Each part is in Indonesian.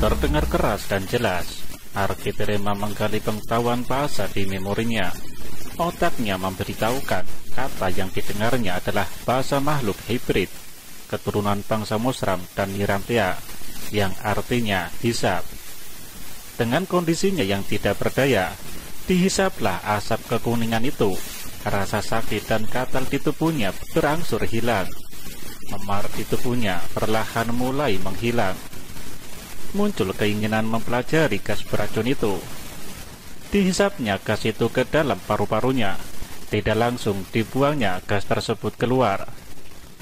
Terdengar keras dan jelas. Arkiterema menggali pengetahuan bahasa di memorinya. Otaknya memberitahukan kata yang didengarnya adalah bahasa makhluk hibrid, keturunan bangsa Musram dan Nirantia, yang artinya hisap. Dengan kondisinya yang tidak berdaya, dihisaplah asap kekuningan itu. Rasa sakit dan katal di tubuhnya berangsur hilang. Memar di tubuhnya perlahan mulai menghilang muncul keinginan mempelajari gas beracun itu. Dihisapnya gas itu ke dalam paru-parunya, tidak langsung dibuangnya gas tersebut keluar.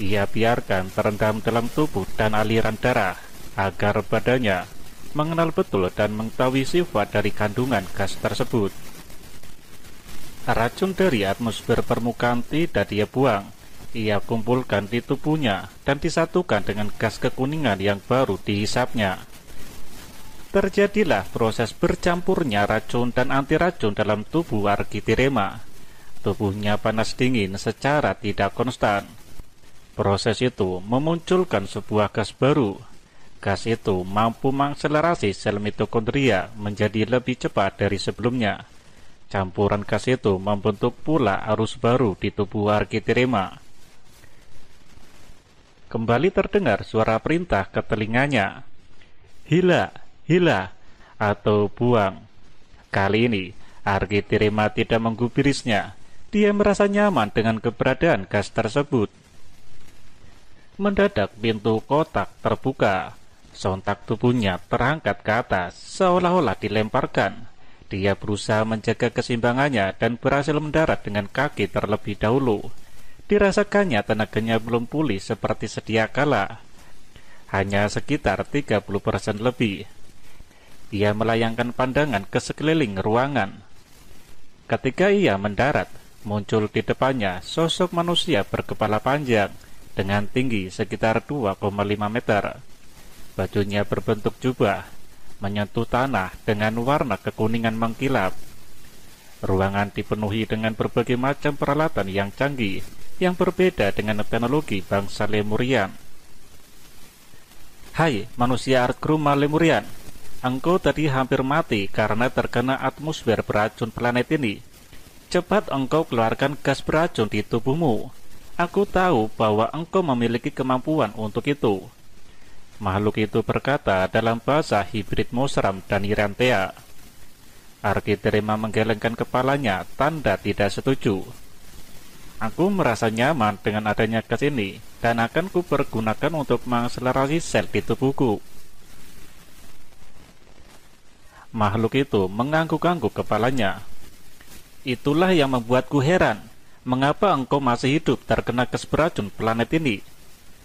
Ia biarkan terendam dalam tubuh dan aliran darah, agar badannya mengenal betul dan mengetahui sifat dari kandungan gas tersebut. Racun dari atmosfer permukaan tidak dia buang, ia kumpulkan di tubuhnya dan disatukan dengan gas kekuningan yang baru dihisapnya terjadilah proses bercampurnya racun dan anti racun dalam tubuh Arkitirema. Tubuhnya panas dingin secara tidak konstan. Proses itu memunculkan sebuah gas baru. Gas itu mampu mengakselerasi sel mitokondria menjadi lebih cepat dari sebelumnya. Campuran gas itu membentuk pula arus baru di tubuh Arkitirema. Kembali terdengar suara perintah ke telinganya. Hila, hila, atau buang. Kali ini, Arkitirima tidak menggubirisnya. Dia merasa nyaman dengan keberadaan gas tersebut. Mendadak pintu kotak terbuka. Sontak tubuhnya terangkat ke atas, seolah-olah dilemparkan. Dia berusaha menjaga keseimbangannya dan berhasil mendarat dengan kaki terlebih dahulu. Dirasakannya tenaganya belum pulih seperti sedia kala. Hanya sekitar 30% lebih. Ia melayangkan pandangan ke sekeliling ruangan. Ketika ia mendarat, muncul di depannya sosok manusia berkepala panjang dengan tinggi sekitar 2,5 meter. Bajunya berbentuk jubah, menyentuh tanah dengan warna kekuningan mengkilap. Ruangan dipenuhi dengan berbagai macam peralatan yang canggih yang berbeda dengan teknologi bangsa Lemurian. Hai, manusia art rumah Lemurian, Engkau tadi hampir mati karena terkena atmosfer beracun planet ini. Cepat engkau keluarkan gas beracun di tubuhmu. Aku tahu bahwa engkau memiliki kemampuan untuk itu. Makhluk itu berkata dalam bahasa hibrid Mosram dan Irantea. Arkiterima menggelengkan kepalanya, tanda tidak setuju. Aku merasa nyaman dengan adanya gas ini, dan akan kupergunakan untuk mengakselerasi sel di tubuhku. Makhluk itu mengangguk-angguk kepalanya. Itulah yang membuatku heran. Mengapa engkau masih hidup terkena kesberacun planet ini?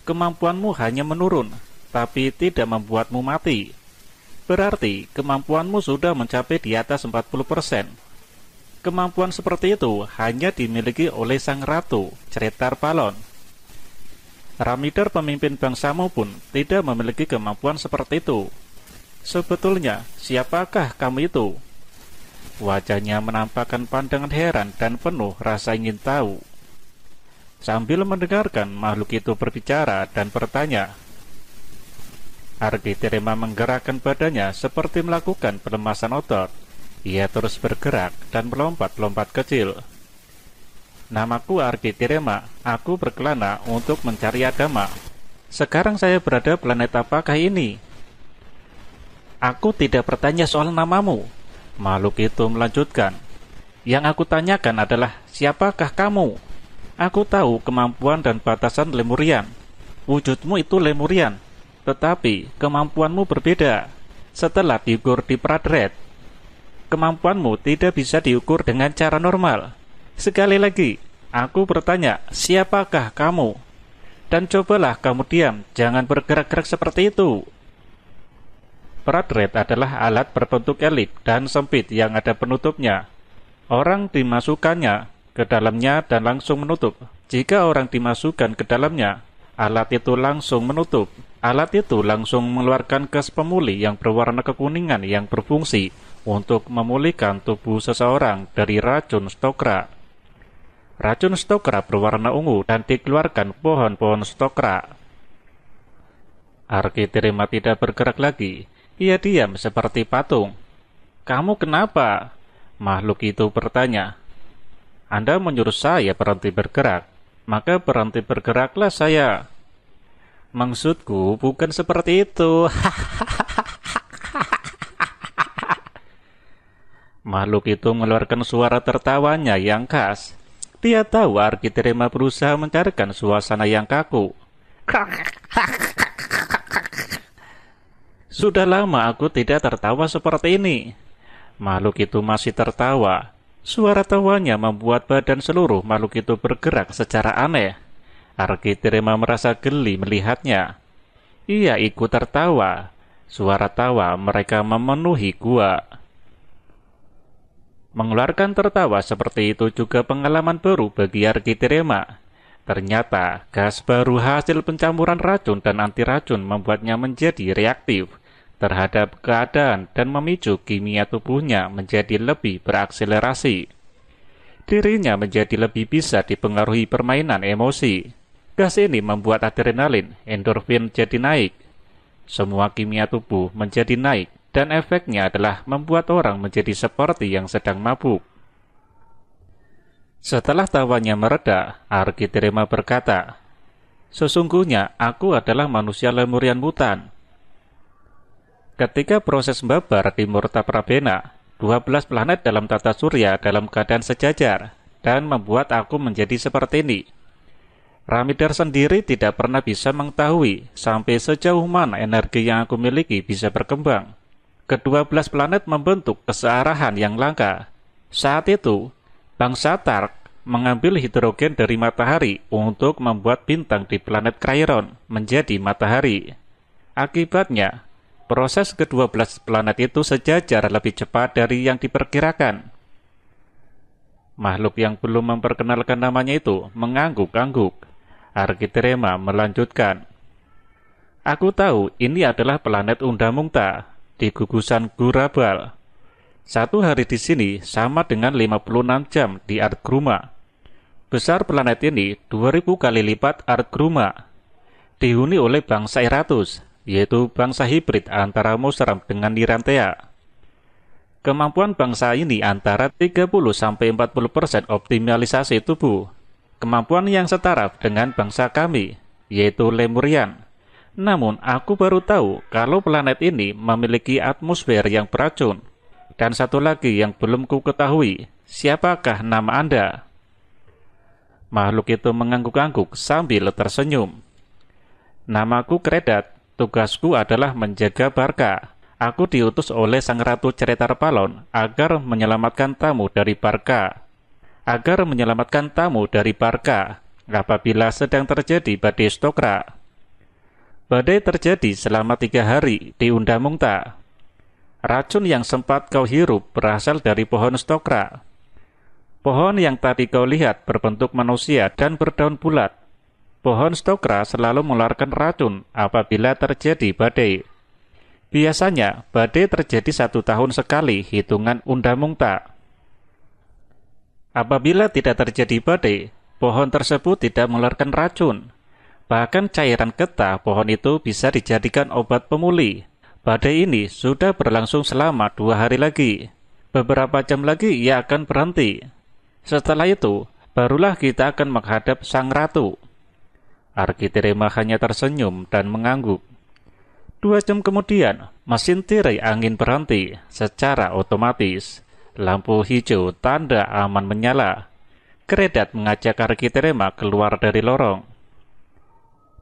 Kemampuanmu hanya menurun, tapi tidak membuatmu mati. Berarti kemampuanmu sudah mencapai di atas 40%. Kemampuan seperti itu hanya dimiliki oleh sang ratu, Ceretar Palon. Ramidar pemimpin bangsamu pun tidak memiliki kemampuan seperti itu. Sebetulnya, siapakah kamu itu? Wajahnya menampakkan pandangan heran dan penuh rasa ingin tahu. Sambil mendengarkan makhluk itu berbicara dan bertanya, Terima menggerakkan badannya seperti melakukan pelemasan otot. Ia terus bergerak dan melompat-lompat kecil. Namaku Terima, aku berkelana untuk mencari agama. Sekarang saya berada planet apakah ini? Aku tidak bertanya soal namamu. Makhluk itu melanjutkan. Yang aku tanyakan adalah, siapakah kamu? Aku tahu kemampuan dan batasan Lemurian. Wujudmu itu Lemurian, tetapi kemampuanmu berbeda. Setelah diukur di Pradred, kemampuanmu tidak bisa diukur dengan cara normal. Sekali lagi, aku bertanya, siapakah kamu? Dan cobalah kamu diam, jangan bergerak-gerak seperti itu. Pradred adalah alat berbentuk elip dan sempit yang ada penutupnya. Orang dimasukkannya ke dalamnya dan langsung menutup. Jika orang dimasukkan ke dalamnya, alat itu langsung menutup. Alat itu langsung mengeluarkan gas pemulih yang berwarna kekuningan yang berfungsi untuk memulihkan tubuh seseorang dari racun stokra. Racun stokra berwarna ungu dan dikeluarkan pohon-pohon stokra. Arki terima tidak bergerak lagi Ia diam seperti patung. Kamu kenapa? Makhluk itu bertanya. Anda menyuruh saya berhenti bergerak, maka berhenti bergeraklah saya. Maksudku bukan seperti itu. Makhluk itu mengeluarkan suara tertawanya yang khas. Dia tahu Arkiterema berusaha mencarikan suasana yang kaku. Sudah lama aku tidak tertawa seperti ini. Makhluk itu masih tertawa. Suara tawanya membuat badan seluruh makhluk itu bergerak secara aneh. Arkiterema merasa geli melihatnya. Ia ikut tertawa. Suara tawa mereka memenuhi gua. Mengeluarkan tertawa seperti itu juga pengalaman baru bagi Arkiterema. Ternyata, gas baru hasil pencampuran racun dan anti racun membuatnya menjadi reaktif terhadap keadaan dan memicu kimia tubuhnya menjadi lebih berakselerasi. Dirinya menjadi lebih bisa dipengaruhi permainan emosi. Gas ini membuat adrenalin, endorfin jadi naik. Semua kimia tubuh menjadi naik dan efeknya adalah membuat orang menjadi seperti yang sedang mabuk. Setelah tawanya mereda, Arkiterema berkata, Sesungguhnya aku adalah manusia lemurian mutan Ketika proses membabar di Murta Prabena, 12 planet dalam tata surya dalam keadaan sejajar dan membuat aku menjadi seperti ini. Ramidar sendiri tidak pernah bisa mengetahui sampai sejauh mana energi yang aku miliki bisa berkembang. Kedua belas planet membentuk kesearahan yang langka. Saat itu, bangsa Tark mengambil hidrogen dari matahari untuk membuat bintang di planet Krairon menjadi matahari. Akibatnya, proses kedua belas planet itu sejajar lebih cepat dari yang diperkirakan. Makhluk yang belum memperkenalkan namanya itu mengangguk-angguk. Arkiterema melanjutkan. Aku tahu ini adalah planet Undamungta di gugusan Gurabal. Satu hari di sini sama dengan 56 jam di Artgruma. Besar planet ini 2000 kali lipat Artgruma. Dihuni oleh bangsa Eratus yaitu bangsa hibrid antara Musram dengan Nirantea. Kemampuan bangsa ini antara 30-40% optimalisasi tubuh. Kemampuan yang setara dengan bangsa kami, yaitu Lemurian. Namun, aku baru tahu kalau planet ini memiliki atmosfer yang beracun. Dan satu lagi yang belum ku ketahui, siapakah nama Anda? Makhluk itu mengangguk-angguk sambil tersenyum. Namaku Kredat, Tugasku adalah menjaga Barka. Aku diutus oleh Sang Ratu Ceretar Palon agar menyelamatkan tamu dari Barka. Agar menyelamatkan tamu dari Barka apabila sedang terjadi badai stokra. Badai terjadi selama tiga hari di Undamungta. Racun yang sempat kau hirup berasal dari pohon stokra. Pohon yang tadi kau lihat berbentuk manusia dan berdaun bulat Pohon stokra selalu mengeluarkan racun apabila terjadi badai. Biasanya, badai terjadi satu tahun sekali hitungan undamungta. Apabila tidak terjadi badai, pohon tersebut tidak mengeluarkan racun. Bahkan cairan getah pohon itu bisa dijadikan obat pemulih. Badai ini sudah berlangsung selama dua hari lagi. Beberapa jam lagi ia akan berhenti. Setelah itu, barulah kita akan menghadap sang ratu. Arkiterema hanya tersenyum dan mengangguk. Dua jam kemudian, mesin tirai angin berhenti secara otomatis. Lampu hijau tanda aman menyala. Kredat mengajak Arkiterema keluar dari lorong.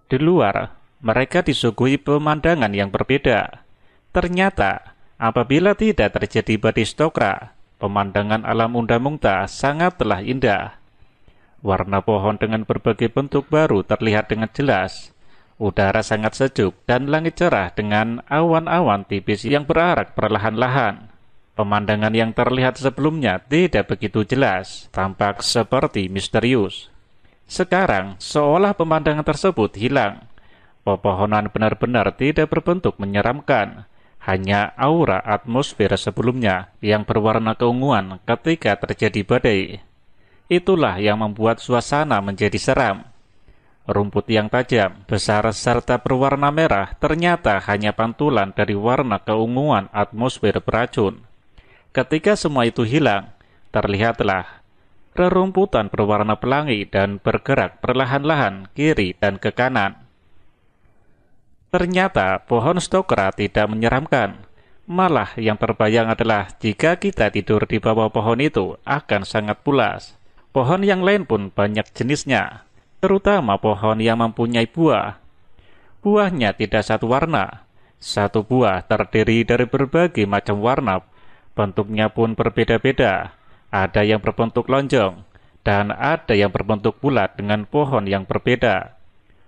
Di luar, mereka disuguhi pemandangan yang berbeda. Ternyata, apabila tidak terjadi badai stokra, pemandangan alam Undamungta sangatlah indah. Warna pohon dengan berbagai bentuk baru terlihat dengan jelas. Udara sangat sejuk dan langit cerah dengan awan-awan tipis yang berarak perlahan-lahan. Pemandangan yang terlihat sebelumnya tidak begitu jelas, tampak seperti misterius. Sekarang, seolah pemandangan tersebut hilang. Pepohonan benar-benar tidak berbentuk menyeramkan, hanya aura atmosfer sebelumnya yang berwarna keunguan ketika terjadi badai. Itulah yang membuat suasana menjadi seram. Rumput yang tajam, besar serta berwarna merah ternyata hanya pantulan dari warna keunguan atmosfer beracun. Ketika semua itu hilang, terlihatlah rerumputan berwarna pelangi dan bergerak perlahan-lahan kiri dan ke kanan. Ternyata pohon stokra tidak menyeramkan. Malah yang terbayang adalah jika kita tidur di bawah pohon itu akan sangat pulas. Pohon yang lain pun banyak jenisnya, terutama pohon yang mempunyai buah. Buahnya tidak satu warna. Satu buah terdiri dari berbagai macam warna. Bentuknya pun berbeda-beda. Ada yang berbentuk lonjong, dan ada yang berbentuk bulat dengan pohon yang berbeda.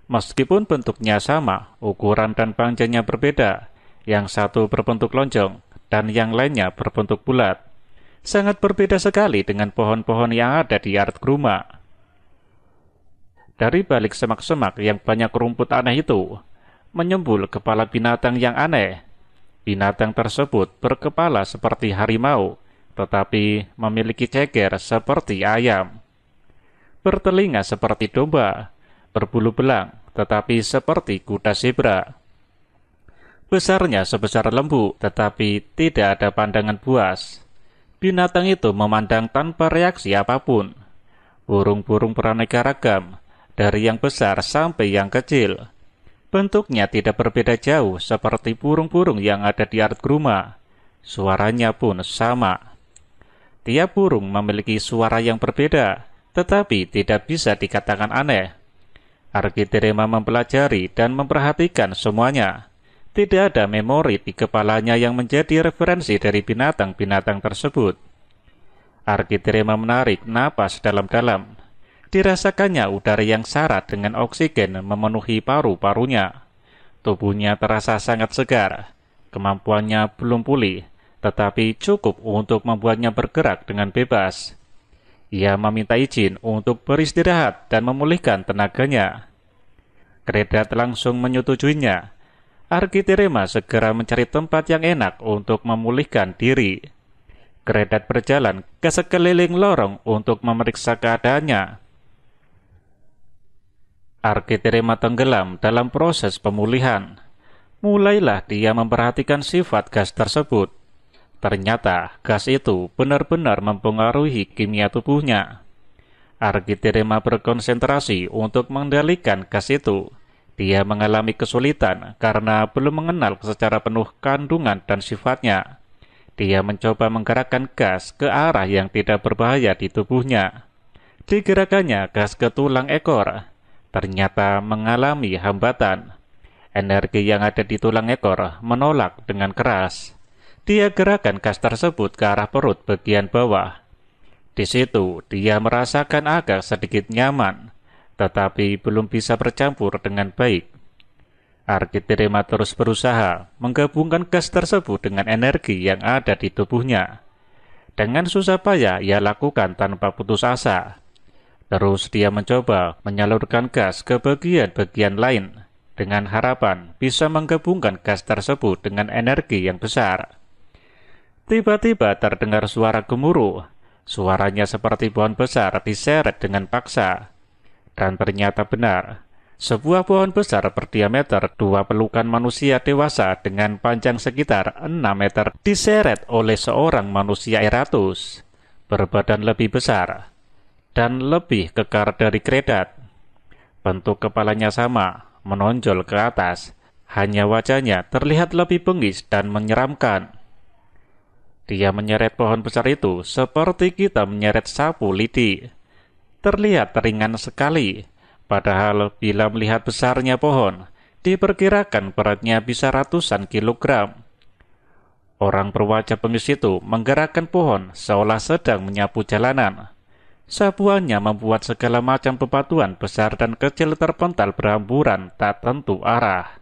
Meskipun bentuknya sama, ukuran dan panjangnya berbeda. Yang satu berbentuk lonjong, dan yang lainnya berbentuk bulat sangat berbeda sekali dengan pohon-pohon yang ada di art rumah. Dari balik semak-semak yang banyak rumput aneh itu, menyembul kepala binatang yang aneh. Binatang tersebut berkepala seperti harimau, tetapi memiliki ceker seperti ayam. Bertelinga seperti domba, berbulu belang, tetapi seperti kuda zebra. Besarnya sebesar lembu, tetapi tidak ada pandangan buas Binatang itu memandang tanpa reaksi apa pun. Burung-burung beraneka ragam, dari yang besar sampai yang kecil. Bentuknya tidak berbeda jauh seperti burung-burung yang ada di art rumah. Suaranya pun sama. Tiap burung memiliki suara yang berbeda, tetapi tidak bisa dikatakan aneh. Arkiterema mempelajari dan memperhatikan semuanya tidak ada memori di kepalanya yang menjadi referensi dari binatang-binatang tersebut. Arkiterema menarik napas dalam-dalam. Dirasakannya udara yang syarat dengan oksigen memenuhi paru-parunya. Tubuhnya terasa sangat segar. Kemampuannya belum pulih, tetapi cukup untuk membuatnya bergerak dengan bebas. Ia meminta izin untuk beristirahat dan memulihkan tenaganya. Kredat langsung menyetujuinya Arkiterema segera mencari tempat yang enak untuk memulihkan diri. Kredat berjalan ke sekeliling lorong untuk memeriksa keadaannya. Arkiterema tenggelam dalam proses pemulihan. Mulailah dia memperhatikan sifat gas tersebut. Ternyata gas itu benar-benar mempengaruhi kimia tubuhnya. Arkiterema berkonsentrasi untuk mengendalikan gas itu dia mengalami kesulitan karena belum mengenal secara penuh kandungan dan sifatnya. Dia mencoba menggerakkan gas ke arah yang tidak berbahaya di tubuhnya. Digerakannya gas ke tulang ekor, ternyata mengalami hambatan. Energi yang ada di tulang ekor menolak dengan keras. Dia gerakan gas tersebut ke arah perut bagian bawah. Di situ, dia merasakan agak sedikit nyaman tetapi belum bisa bercampur dengan baik. Arkiterema terus berusaha menggabungkan gas tersebut dengan energi yang ada di tubuhnya. Dengan susah payah ia lakukan tanpa putus asa. Terus dia mencoba menyalurkan gas ke bagian-bagian lain dengan harapan bisa menggabungkan gas tersebut dengan energi yang besar. Tiba-tiba terdengar suara gemuruh. Suaranya seperti pohon besar diseret dengan paksa. Dan ternyata benar, sebuah pohon besar berdiameter dua pelukan manusia dewasa dengan panjang sekitar 6 meter diseret oleh seorang manusia eratus, berbadan lebih besar, dan lebih kekar dari kredat. Bentuk kepalanya sama, menonjol ke atas, hanya wajahnya terlihat lebih bengis dan menyeramkan. Dia menyeret pohon besar itu seperti kita menyeret sapu lidi terlihat ringan sekali. Padahal bila melihat besarnya pohon, diperkirakan beratnya bisa ratusan kilogram. Orang berwajah bengis itu menggerakkan pohon seolah sedang menyapu jalanan. Sapuannya membuat segala macam bebatuan besar dan kecil terpental berhamburan tak tentu arah.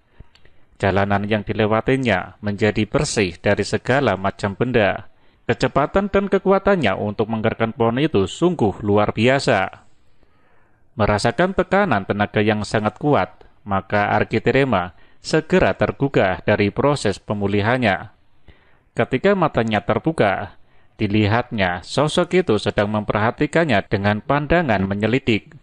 Jalanan yang dilewatinya menjadi bersih dari segala macam benda. Kecepatan dan kekuatannya untuk menggerakkan pohon itu sungguh luar biasa. Merasakan tekanan tenaga yang sangat kuat, maka Arkiterema segera tergugah dari proses pemulihannya. Ketika matanya terbuka, dilihatnya sosok itu sedang memperhatikannya dengan pandangan menyelidik.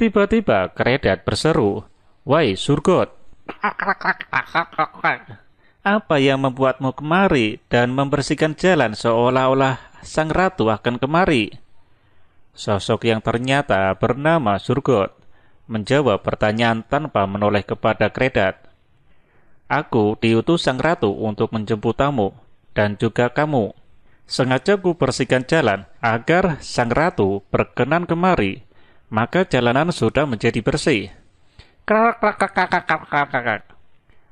Tiba-tiba Kredat berseru, Wai Surgot, apa yang membuatmu kemari dan membersihkan jalan seolah-olah sang ratu akan kemari? Sosok yang ternyata bernama Surgot menjawab pertanyaan tanpa menoleh kepada Kredat. Aku diutus sang ratu untuk menjemput tamu dan juga kamu. Sengaja ku bersihkan jalan agar sang ratu berkenan kemari maka jalanan sudah menjadi bersih.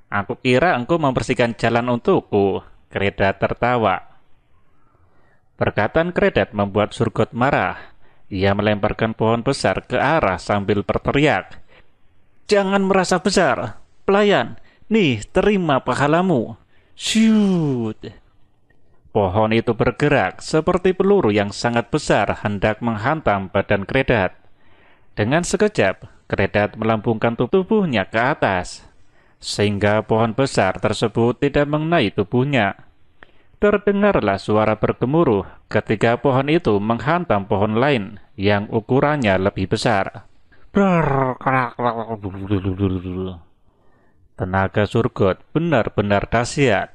Aku kira engkau membersihkan jalan untukku. Kredat tertawa. Perkataan Kredat membuat Surgot marah. Ia melemparkan pohon besar ke arah sambil berteriak. Jangan merasa besar. Pelayan, nih terima pahalamu. Shoot! Pohon itu bergerak seperti peluru yang sangat besar hendak menghantam badan Kredat. Dengan sekejap, Kredat melambungkan tubuhnya ke atas, sehingga pohon besar tersebut tidak mengenai tubuhnya. Terdengarlah suara bergemuruh ketika pohon itu menghantam pohon lain yang ukurannya lebih besar. Tenaga surgot benar-benar dahsyat.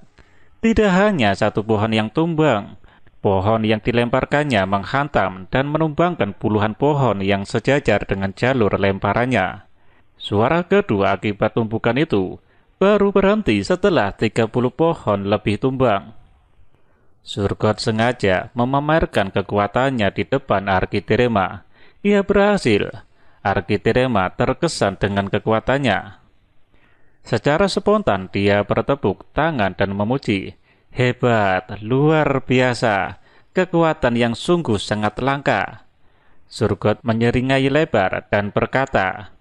Tidak hanya satu pohon yang tumbang, Pohon yang dilemparkannya menghantam dan menumbangkan puluhan pohon yang sejajar dengan jalur lemparannya. Suara kedua akibat tumbukan itu baru berhenti setelah 30 pohon lebih tumbang. Surgot sengaja memamerkan kekuatannya di depan Arkitirema. Ia berhasil. Arkitirema terkesan dengan kekuatannya. Secara spontan dia bertepuk tangan dan memuji. Hebat, luar biasa, kekuatan yang sungguh sangat langka. Surgot menyeringai lebar dan berkata,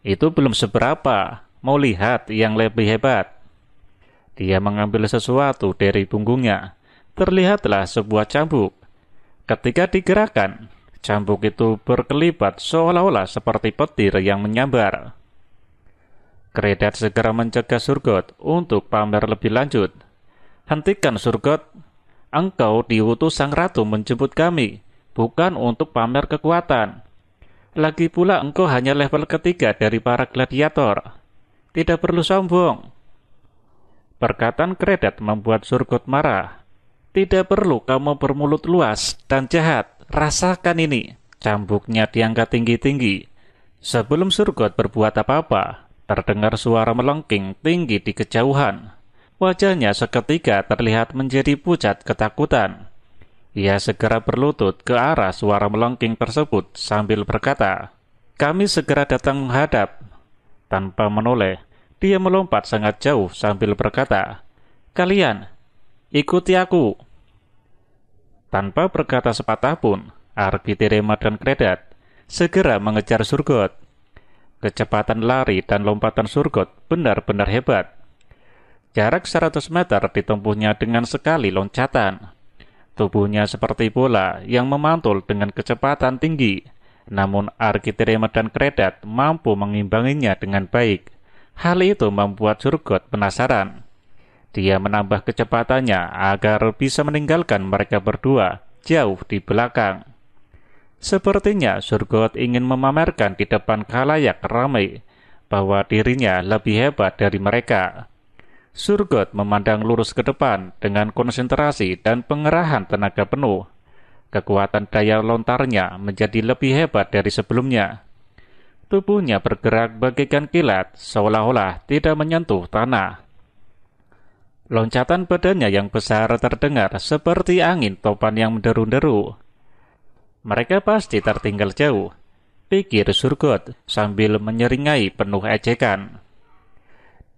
Itu belum seberapa, mau lihat yang lebih hebat. Dia mengambil sesuatu dari punggungnya. Terlihatlah sebuah cambuk. Ketika digerakkan, cambuk itu berkelipat seolah-olah seperti petir yang menyambar. Kredat segera mencegah Surgot untuk pamer lebih lanjut. Hentikan Surgot, engkau diutus sang ratu menjemput kami, bukan untuk pamer kekuatan. Lagi pula engkau hanya level ketiga dari para gladiator. Tidak perlu sombong. Perkataan Kredat membuat Surgot marah. Tidak perlu kamu bermulut luas dan jahat. Rasakan ini. Cambuknya diangkat tinggi-tinggi. Sebelum Surgot berbuat apa-apa, Terdengar suara melengking tinggi di kejauhan. Wajahnya seketika terlihat menjadi pucat ketakutan. Ia segera berlutut ke arah suara melengking tersebut sambil berkata, Kami segera datang menghadap. Tanpa menoleh, dia melompat sangat jauh sambil berkata, Kalian, ikuti aku. Tanpa berkata sepatah pun, Arkitirema dan Kredat segera mengejar Surgot. Kecepatan lari dan lompatan Surgot benar-benar hebat. Jarak 100 meter ditempuhnya dengan sekali loncatan. Tubuhnya seperti bola yang memantul dengan kecepatan tinggi, namun Arkitirema dan Kredat mampu mengimbanginya dengan baik. Hal itu membuat Surgot penasaran. Dia menambah kecepatannya agar bisa meninggalkan mereka berdua jauh di belakang. Sepertinya Surgot ingin memamerkan di depan khalayak ramai bahwa dirinya lebih hebat dari mereka. Surgot memandang lurus ke depan dengan konsentrasi dan pengerahan tenaga penuh. Kekuatan daya lontarnya menjadi lebih hebat dari sebelumnya. Tubuhnya bergerak bagaikan kilat, seolah-olah tidak menyentuh tanah. Loncatan badannya yang besar terdengar seperti angin topan yang menderu-deru. Mereka pasti tertinggal jauh, pikir Surgot sambil menyeringai penuh ejekan.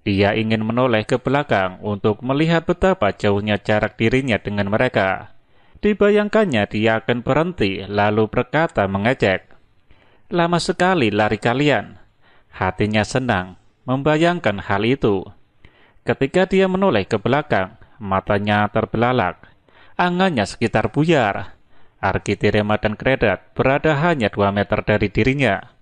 Dia ingin menoleh ke belakang untuk melihat betapa jauhnya jarak dirinya dengan mereka. Dibayangkannya dia akan berhenti lalu berkata mengejek. Lama sekali lari kalian. Hatinya senang membayangkan hal itu. Ketika dia menoleh ke belakang, matanya terbelalak. Angannya sekitar buyar. Arkitirema dan Kredat berada hanya dua meter dari dirinya.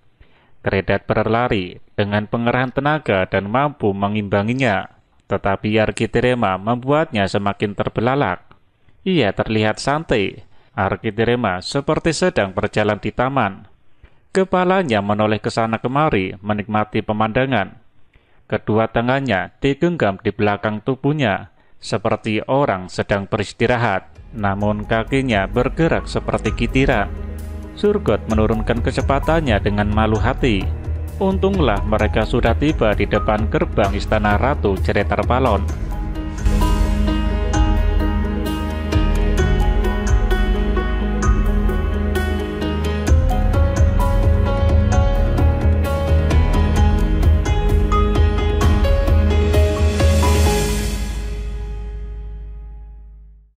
Kredat berlari dengan pengerahan tenaga dan mampu mengimbanginya, tetapi Arkitirema membuatnya semakin terbelalak. Ia terlihat santai. Arkitirema seperti sedang berjalan di taman, Kepalanya menoleh ke sana kemari menikmati pemandangan. Kedua tangannya digenggam di belakang tubuhnya, seperti orang sedang beristirahat, namun kakinya bergerak seperti kitiran. Surgot menurunkan kecepatannya dengan malu hati. Untunglah mereka sudah tiba di depan gerbang istana Ratu Ceretar Palon.